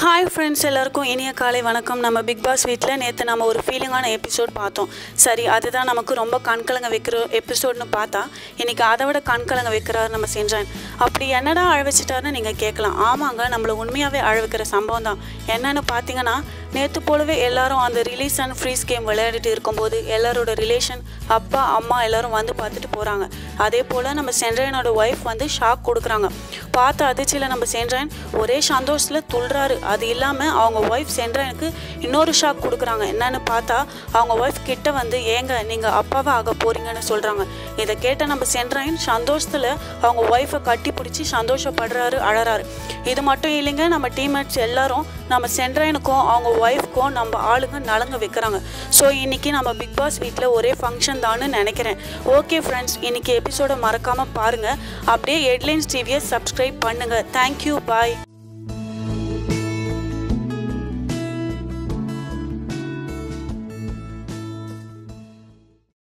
Hi friends எல்லாருக்கும் இனிய காலை வணக்கம். நம்ம பிக் பாஸ் வீட்டில் நேற்று நம்ம ஒரு ஃபீலிங்கான எபிசோட் பார்த்தோம். சரி அதுதான் நமக்கு ரொம்ப கண்கலங்க வைக்கிற எபிசோட்னு பார்த்தா இன்றைக்கி அதை விட கண்கலங்க வைக்கிறாரு நம்ம செஞ்சான். அப்படி என்னடா அழ வச்சிட்டாருன்னு நீங்கள் கேட்கலாம். ஆமாங்க நம்மளை உண்மையாகவே அழ வைக்கிற சம்பவம் தான். என்னன்னு பார்த்தீங்கன்னா நேற்று போலவே எல்லாரும் அந்த ரிலீஸ் அண்ட் ஃப்ரீஸ் கேம் விளையாடிட்டு இருக்கும்போது எல்லாரோட ரிலேஷன் அப்பா அம்மா எல்லாரும் வந்து பார்த்துட்டு போகிறாங்க அதே போல் நம்ம சென்ட்ரையனோட ஒய்ஃப் வந்து ஷாக் கொடுக்குறாங்க. பார்த்த அதிர்ச்சியில் நம்ம சென்ட்ரயன் ஒரே சந்தோஷத்தில் துள்றாரு அது இல்லாமல் அவங்க ஒய்ஃப் சென்ட்ரயனுக்கு இன்னொரு ஷாக் கொடுக்குறாங்க. என்னன்னு பார்த்தா அவங்க ஒய்ஃப் கிட்ட வந்து ஏங்க நீங்கள் அப்பாவை ஆக போகிறீங்கன்னு சொல்கிறாங்க இதை கேட்ட நம்ம சென்ட்ரயன் சந்தோஷத்தில் அவங்க ஒய்ஃபை கட்டி பிடிச்சி சந்தோஷப்படுறாரு அழறாரு. இது மட்டும் இல்லைங்க நம்ம டீம்மேட்ஸ் எல்லாரும் நம்ம சென்ட்ரைனுக்கும் அவங்க ஒய்ஃப்க்கும் நம்ம ஆளுங்க நலங்க வைக்கிறாங்க. ஸோ இன்றைக்கி நம்ம பிக் பாஸ் வீட்டில் ஒரே ஃபங்க்ஷன் தான்னு நினைக்கிறேன். ஓகே ஃப்ரெண்ட்ஸ் இன்றைக்கி எபிசோடை மறக்காமல் பாருங்கள் அப்படியே ஹெட்லைன்ஸ் டிவியை சப்ஸ்கிரைப் பண்ணுங்கள் தேங்க்யூ பாய்